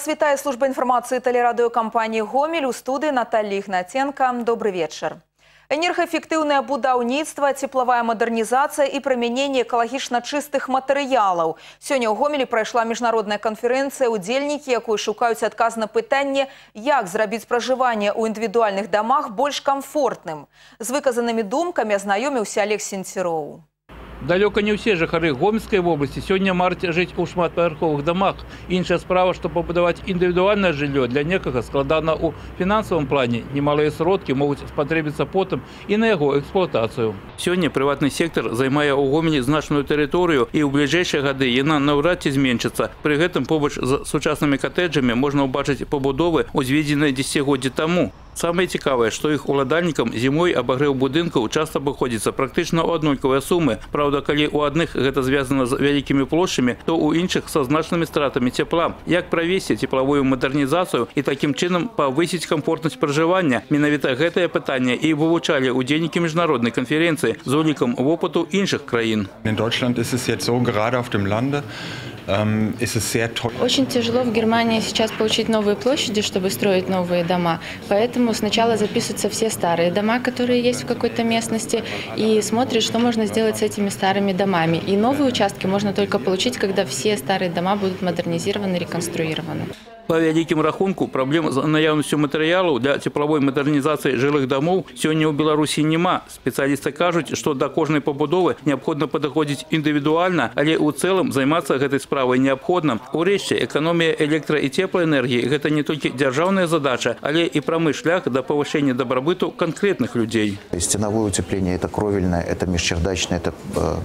Вас вітае служба інфармацыі тэлерадыёкампаніі Гомель у студыі Наталі Ігнаценка. Добры вечар. Энергаэфектыўнае будаўніцтва, цеплавая мадэрнізацыя і прымяненне экалагічна чыстых матэрыялаў. Сёння ў Гомелі прайшла міжнародная канферэнцыя, удзельнікі, якую шукаюць адказ на пытанне, як зрабіць пражыванне ў індывідуальных дамах больш камфортным. З выказанымі думкамі азнаёміўся Алег Сенціроў. Далеко не ўсе жыхары гомельскай вобласці сёння мараць жыць у шматпавярховых дамах. Іншая справа, што пабудаваць індывідуальнае жыллё для некага складана ў фінансавым плане. Немалыя сродкі могуць спатрэбіцца потым і на яго эксплуатацыю. Сёння прыватны сектар займае ў гомелі значную тэрыторыю і ў бліжэйшыя гады яна наўрад ці зменшыцца. Пры гэтым побач з сучаснымі катэджамі можна ўбачыць пабудовы, узведзеныя дзесяцігоддзі таму. Самае цікавае, што іх уладальнікам зімой абагрэў будынкаў часта абыходзіцца практычна ў аднолькавыя сумы. Праўда, калі ў адных гэта звязана з вялікімі плошчамі, то ў іншых са значнымі стратамі цепла. Як правесці цеплавую мадэрнізацыю і такім чынам павысіць камфортнасць пражывання. Менавіта гэтае пытанне і вывучалі ўдзельнікі міжнароднай канферэнцыі з улікам вопыту іншых краін. In Deutschland ist es jetzt so, gerade auf dem Lande, teuer. Очень тяжело в Германии сейчас получить новые площади, чтобы строить новые дома. Поэтому сначала записываются все старые дома, которые есть в какой-то местности, и смотрят, что можно сделать с этими старыми домами. И новые участки можно только получить, когда все старые дома будут модернизированы, реконструированы. Па вялікім рахунку праблем з наяўнасцю матэрыялаў для цеплавой мадэрнізацыі жылых дамоў сёння ў Беларусі няма. Спецыялісты кажуць, што да кожнай пабудовы неабходна падыходзіць індывідуальна, але ў цэлым займацца гэтай справай неабходна. Урэшце эканомія электра і цеплаэнергіі гэта не толькі дзяржаўная задача, але і прамы шлях да павышэння дабрабыту канкрэтных людзей. Стеновое утепление – это кровельное, это межчердачное, это э,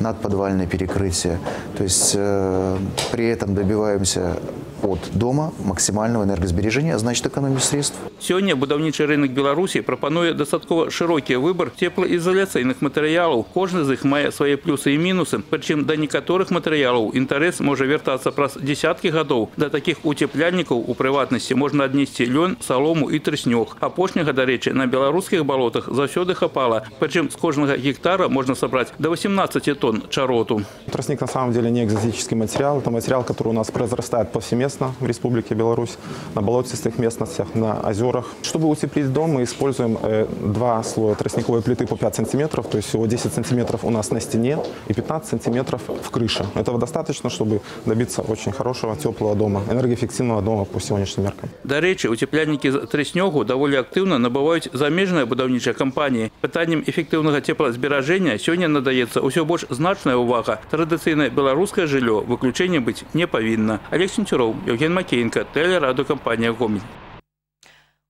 надподвальное перекрытие. То есть э, при этом добиваемся от дома максимального энергосбережения, а значит экономии средств. Сёння будаўнічы рынок Беларусі прапануе дастаткова шырокі выбар цеплаізаляцыйных матэрыялаў. Кожны з іх мае свае плюсы і мінусы. Прычым да некаторых матэрыялаў інтарэс можа вяртацца праз дзесяткі гадоў. Да такіх уцепляльнікаў у прыватнасці можна аднесці лён, салому і трыснёг. Апошняга, дарэчы, на беларускіх балотах заўсёды хапала. Прычым з кожнага гектара можна сабраць до 18 тонн чароту. Тростник на самом деле не экзотический материал. Это материал, который у нас произрастает повсеместно в Республике Беларусь, на болотистых местностях, на озерах. Чтобы утеплить дом, мы используем э, два слоя тростниковой плиты по 5 сантиметров, то есть всего 10 сантиметров у нас на стене и 15 сантиметров в крыше. Этого достаточно, чтобы добиться очень хорошего теплого дома, энергоэффективного дома по сегодняшним меркам. Дарэчы, уцепляльнікі з трыснёгу даволі актыўна набываюць замежныя будаўнічыя кампаніі. Пытаннем эфектыўнага цеплазберажэння сёння надаецца ўсё больш значная ўвага. Традыцыйнае беларускае жыллё выключэнне быць не павінна. Олег Сенцюроў, Евген Макеенко, тэлерадыокампанія Гомель.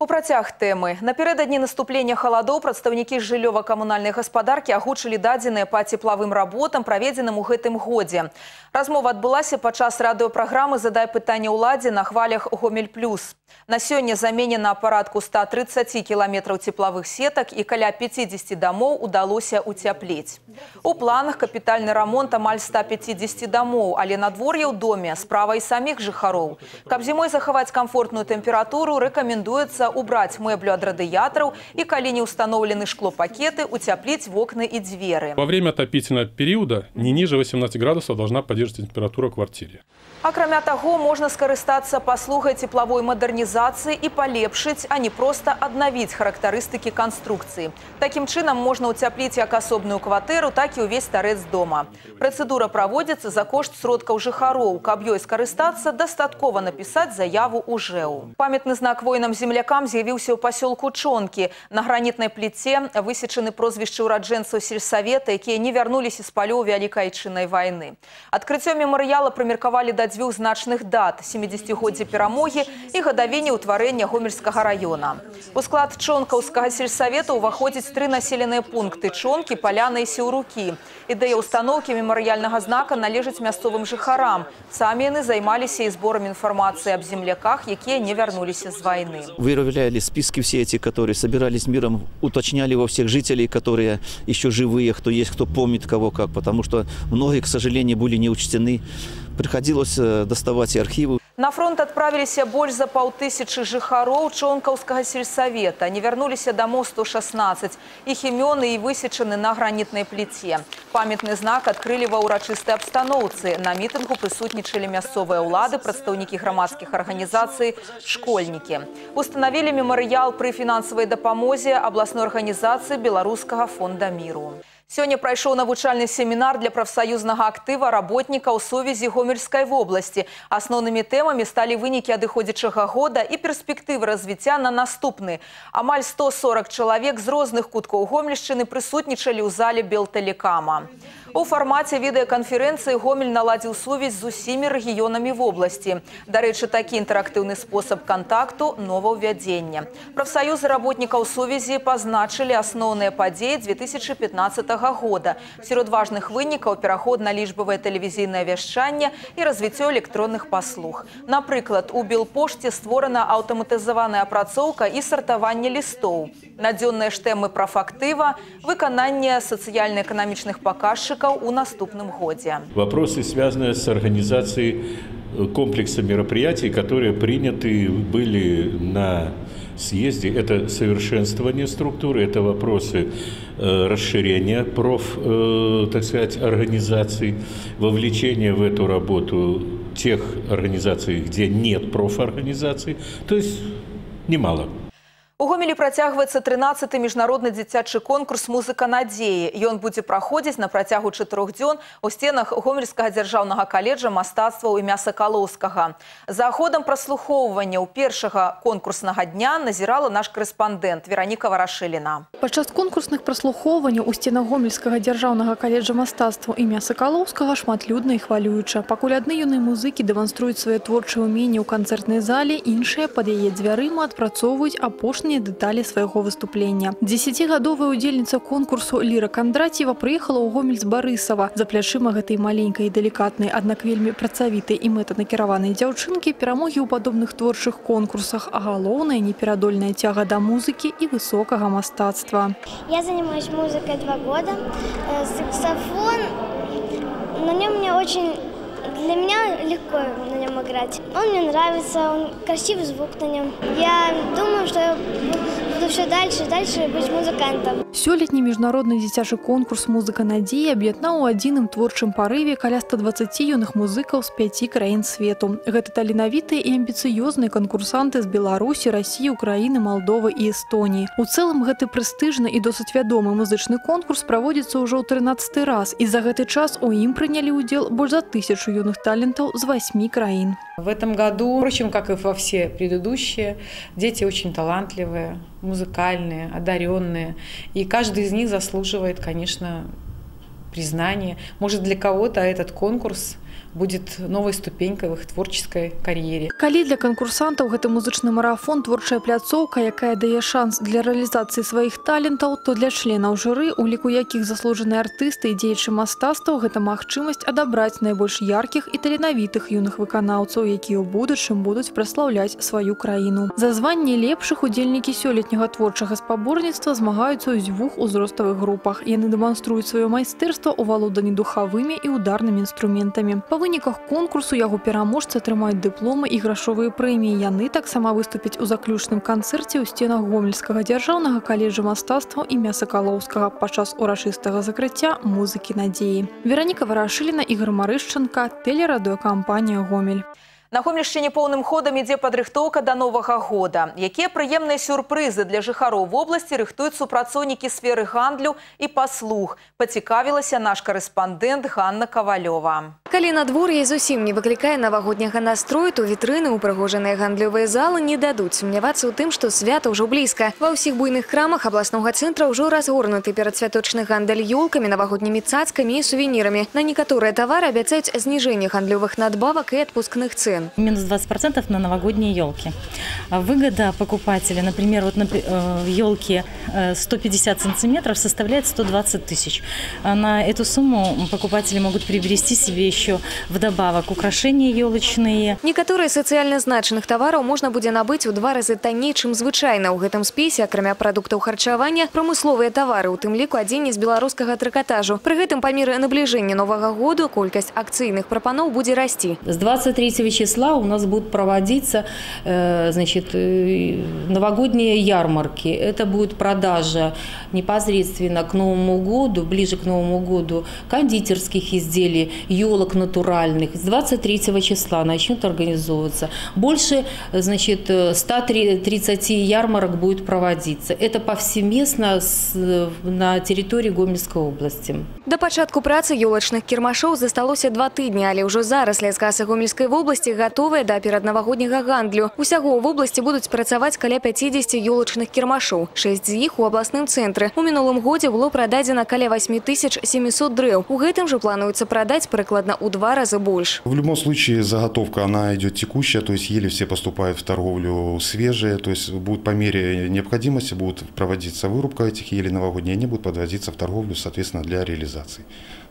У працяг тэмы. Напярэдадні наступлення халадоў прадстаўнікі жыллёва-камунальнай гаспадаркі агучылі дадзеныя па цеплавым работам, праведзеным у гэтым годзе. Размова адбылася падчас радыёпраграмы «Задай пытанне ўладзе» на хвалях «Гомель плюс». На сёння заменена апаратку 130 кіламетраў цеплавых сетак і каля 50 дамоў удалося ўцяплець. У планах капітальны рамонт амаль 150 дамоў, але надвор'е ў доме справа і саміх жыхароў. Каб зімой захаваць камфортную тэмпературу, рэкамендуецца убраць мэблю ад радыятраў і калі не ўстаноўлены шклопакеты, уцяпліць вокны і дзверы. Во время отопительного периода не ниже 18 градусов должна поддерживаться температура в квартире. Акрамя таго, можна скарыстацца паслугай цеплавой мадэрнізацыі і палепшыць, а не проста аднавіць характарыстыкі канструкцыі. Такім чынам можна ўцяпліць як асобную кватэру, так і ўвесь тарэц дома. Працэдура праводзіцца за кошт сродкаў жыхароў. Каб ёй скарыстацца, дастаткова напісаць заяву ў ЖЭУ. Памятны знак воінам землякам з'явіўся ў пасёлку Чонкі. На гранітнай пліце высечаны прозвішчы ўраджэнцаў сельсавета, якія не вярнуліся з палёў вялікай чыннай вайны. Адкрыццё мемарыяла прымеркавалі да дзвюх значных дат 70годдзя перамогі і гадавення ўтварэння гомельскага района. У склад чонкаўскага сельсавета ўваходзіць тры населеныя пункты чонкі, паляны і сеўрукі. Ідэя ўстаноўкі мемарыяльнага знака належыць мясцовым жыхарам. Самі яны займаліся і зборам інфармацыі аб земляках, якія не вярнуліся з вайны. Выявляли списки все эти, которые собирались миром, уточняли во всех жителей, которые еще живые, кто есть, кто помнит кого как, потому что многие, к сожалению, были не учтены. Приходилось э, доставать и архивы. На фронт отправились больше за паўтысячы жыхароў чонкаўскага сельсавета. Не вярнуліся дамоў 116. Іх імёны і высечаны на гранітнай пліце. Памятны знак адкрылі ва ўрачыстай абстаноўцы. На мітынгу прысутнічалі мясцовыя ўлады, прадстаўнікі грамадскіх арганізацый, школьнікі. Устанавілі мемарыял пры фінансавай дапамозе абласной арганізацыі беларускага фонда міру. Сёння прайшоў навучальны семінар для прафсаюзнага актыва работнікаў сувязі гомельскай вобласці. Асноўнымі тэмамі сталі вынікі адыходзячага года і перспектывы развіцця на наступны. Амаль 140 чалавек з розных куткоў гомельшчыны прысутнічалі ў зале белтэлекама. У фармаце відэаканферэнцыі Гомель наладзіў сувязь з усімі рэгіёнамі вобласці. Дарэчы, такі інтэрактыўны спосаб кантакту новаўвядзення. Прафсаюзы работнікаў сувязі пазначылі асноўныя падзеі 2015 года. Сярод важных вынікаў пераход на лічбавае тэлевізійнае вяшчанне і развіццё электронных паслуг. Напрыклад, у Белпошце створана аўтаматызаваная апрацоўка і сартаванне лістоў. Надзённыя ж тэмы прафактыва, выкананне сацыяльна-эканамічных паказчыкаў у наступным годзе. Вопросы, связанные с организацией комплекса мероприятий, которые приняты были на съезде. Это совершенствование структуры, это вопросы э, расширения проф, э, так сказать, организаций, вовлечения в эту работу тех организаций, где нет профорганизаций. То есть немало. У Гомелі працягваецца 13 міжнародны дзіцячы конкурс музыка надзеі. Ён будзе праходзіць на працягу чатырох дзён у сценах гомельскага дзяржаўнага каледжа мастацтваў імя сакалоўскага. За ходам праслухоўвання ў першага конкурснага дня назірала наш корэспандэнт Вераніка Варашыліна. Падчас конкурсных праслухоўванняў у сценах гомельскага дзяржаўнага каледжа мастацтваў імя сакалоўскага шматлюдна і хвалююча. Пакуль адны юныя музыкі дэманструюць свае творчыя ўменні ў канцэртнай зале, іншыя пад яе дзвярыма адпрацоўваюць апошні апошнія дэталі свайго выступлення. Дзесяцігадовая удзельніца конкурсу Ліра Кандраціва прыехала ў гомель з Барысава. За плячыма гэтай маленькай і далікатнай, аднак вельмі працавітай і мэтанакіраванай дзяўчынкі перамогі ў падобных творчых конкурсах, а галоўная неперадольная цяга да музыкі і высокага мастацтва. Я занимаюсь музыкой два года. Саксофон, на нем мне очень для меня легко на нем играть. Он мне нравится, он красивый звук на нем. Я думаю, что я буду все дальше и дальше быть музыкантом. Сёлетні міжнародны дзіцячы конкурс музыка надзеі аб'яднаў у адзіным творчым парыве каля 120 юных музыкаў з пяці краін свету. Гэта таленавітыя і амбіцыёзныя канкурсанты з Беларусі, Расіі, Украіны, Малдовы і Эстоніі. У цэлым гэты прэстыжны і досыць вядомы музычны конкурс праводзіцца ўжо ў 13 раз і за гэты час у ім прынялі ўдзел больш за тысячу юных талентов с восьми краин. В этом году, впрочем, как и во все предыдущие, дети очень талантливые, музыкальные, одаренные. И каждый из них заслуживает, конечно, признания. Может, для кого-то этот конкурс будет новой ступенькой в их творческой кар'ере. Калі для канкурсантаў гэты музычны марафон творчая пляцоўка, якая дае шанс для рэалізацыі сваіх талентаў, то для членаў журы, у ліку якіх заслужаныя артысты і дзеячы мастацтваў гэта магчымасць адабраць найбольш яркіх і таленавітых юных выканаўцаў, якія ў будучым будуць праслаўляць сваю краіну. За званне лепшых удзельнікі сёлетняга творчага спаборніцтва змагаюцца ў дзвюх узроставых групах. Яны дэманструюць сваё майстэрства ў валоданні духавымі і ударнымі інструментамі. Па выніках конкурсу яго пераможцы атрымаюць дыпломы і грашовыя прэміі. Яны таксама выступяць у заключным канцэрце ў сценах гомельскага дзяржаўнага каледжа мастацтва імя Сакалоўскага падчас урачыстага закрыцця музыкі надзеі. Вераніка Варашыліна, Ігор Марышчанка, тэлерадыёкампанія Гомель. На Гомельшчыне поўным ходам ідзе падрыхтоўка да новага года. Якія прыемныя сюрпрызы для жыхароў вобласці рыхтуюць супрацоўнікі сферы гандлю і паслуг. Пацікавілася наш карэспандэнт Ганна Кавалёва. Калі надвор'е зусім не выклікае навагодняга настрою, то вітрыны ўпрыгожаныя гандлёвыя залы не дадуць сумнявацца ў тым, што свята ўжо блізка. Ва ўсіх буйных крамах абласнога цэнтра ўжо разгорнуты перадсвяточны гандаль ёлкамі, навагоднімі цацкамі і сувенірамі. На некаторыя тавары абяцаюць зніжэнне гандлёвых надбавак і адпускных цен цен. Минус 20% на новогодние елки. Выгода покупателя, например, вот на елке 150 сантиметров составляет 120 тысяч. На эту сумму покупатели могут приобрести себе еще вдобавок украшения елочные. Некоторые социально значных товаров можно будет набыть в два раза танней, чем звычайно. В этом списе, кроме продуктов харчевания, промысловые товары, у тым ліку адзенне з беларускага трыкатажу. Пры гэтым па меры набліжэння новага году колькасць акцыйных прапаноў будзе расці. С 23 числа числа у нас будут проводиться э, значит, э, новогодние ярмарки. Это будет продажа непосредственно к Новому году, ближе к Новому году, кондитерских изделий, елок натуральных. С 23 числа начнут организовываться. Больше значит, 130 ярмарок будет проводиться. Это повсеместно на территории Гомельской области. До пачатку працы ёлачных кірмашоў засталося два тыдні, але ўжо зараз ляскасы Гомельскай вобласці гатовыя да пераднавагодняга гандлю. Усяго ў вобласці будуць працаваць каля 50 ёлачных кірмашоў. Шэсць з іх у абласным цэнтры. У мінулым годзе было прададзена каля 8700 дрэў. У гэтым же плануецца прадаць прыкладна ў два раза больш. В любом случае заготовка она идет текущая, то есть еле все поступают в торговлю свежие, то есть будут по мере необходимости будут проводиться вырубка этих елей новогодние, они будут подводиться в торговлю, соответственно, для реализации.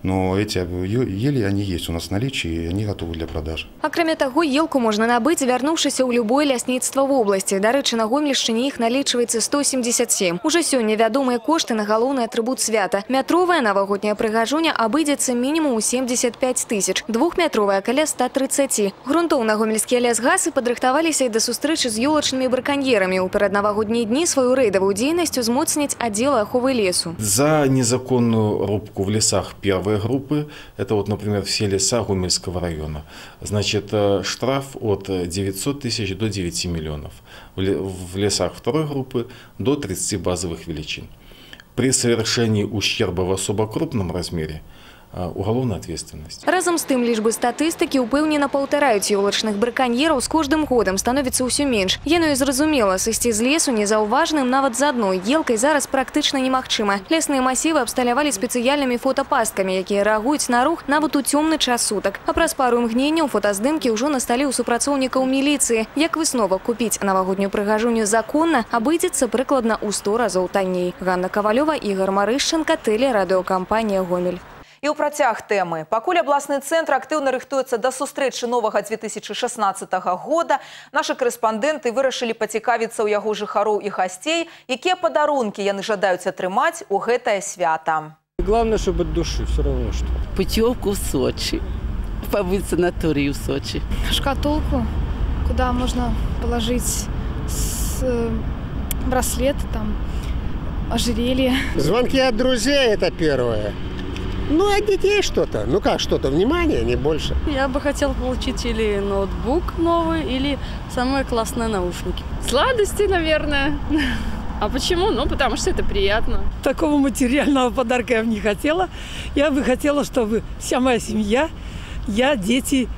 Но эти ели, они есть у нас в наличии, и они готовы для продажи. Акрамя таго, елку можна набыць, вярнуўшыся ў любое лясніцтва вобласці. Дарэчы, на Гомельшчыне іх налічваецца 177. Уже сёння вядомыя кошты на галоўны атрыбут свята. Метровая новогодняя прыгажуня абыдзецца мінімум у 75 тысяч, двухметровая каля 130. Грунтоўна гомельскія лясгасы падрыхтаваліся і да сустрэчы з ёлачнымі браканьерамі. У пераднавагоднія дні сваю рэйдавую дзейнасць узмоцніць аддзел аховы лесу. За незаконную рубку в лесах первой первой группы, это вот, например, все леса Гумельского района, значит, э, штраф от 900 тысяч до 9 миллионов. В лесах второй группы до 30 базовых величин. При совершении ущерба в особо крупном размере – уголовная ответственность. Разом з тым лічбы статыстыкі ўпэўнена паўтараюць ёлачных браканьераў з кожным годам становіцца ўсё менш. Яно і зразумела, сысці з лесу незаўважным нават з адной елкай зараз практычна немагчыма. Лесныя масівы абсталявалі спецыяльнымі фотапасткамі, якія рэагуюць на рух нават у цёмны час сутак. А праз пару імгненняў фотаздымкі ўжо на стале ў супрацоўнікаў міліцыі. Як выснова купіць навагоднюю прыгажуню законна абыдзецца прыкладна ў 100 разоў танней. Ганна Кавалёва, Ігор Марышченко, тэлерадыёкампанія Гомель. І ў працяг тэмы. Пакуль абласны цэнтр актыўна рыхтуецца да сустрэчы новага 2016 года, нашы карэспандэнты вырашылі пацікавіцца ў яго жыхароў і гасцей, якія падарункі яны жадаюць атрымаць у гэтае свята. Главное, чтобы от души, все равно что. Путевку в Сочи. Побыть в санатории в Сочи. Шкатулку, куда можно положить с э, браслет, там, ожерелье. Звонки от друзей – это первое. Ну, от детей что-то. Ну как что-то, внимание, не больше. Я бы хотел получить или ноутбук новый, или самые классные наушники. Сладости, наверное. А почему? Ну, потому что это приятно. Такого материального подарка я бы не хотела. Я бы хотела, чтобы вся моя семья, я, дети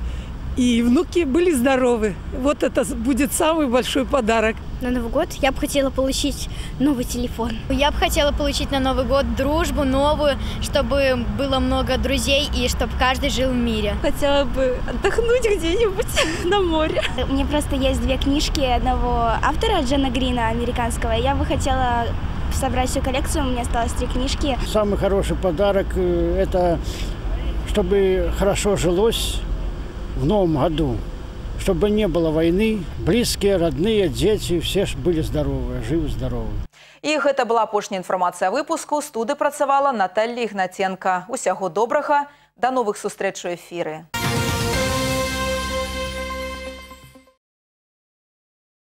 и внуки были здоровы. Вот это будет самый большой подарок. На Новый год я бы хотела получить новый телефон. Я бы хотела получить на Новый год дружбу новую, чтобы было много друзей и чтобы каждый жил в мире. Хотела бы отдохнуть где-нибудь на море. У меня просто есть две книжки одного автора, Джона Грина, американского. Я бы хотела собрать всю коллекцию, у меня осталось три книжки. Самый хороший подарок э, – это чтобы хорошо жилось, в новом году, чтобы не было войны, близкие, родные, дети, все были здоровы, живы-здоровы. І гэта была апошняя інфармацыя выпуску. Студы працавала Наталья Ігнаценка. Усяго добрага, да новых сустрэч у эфіры.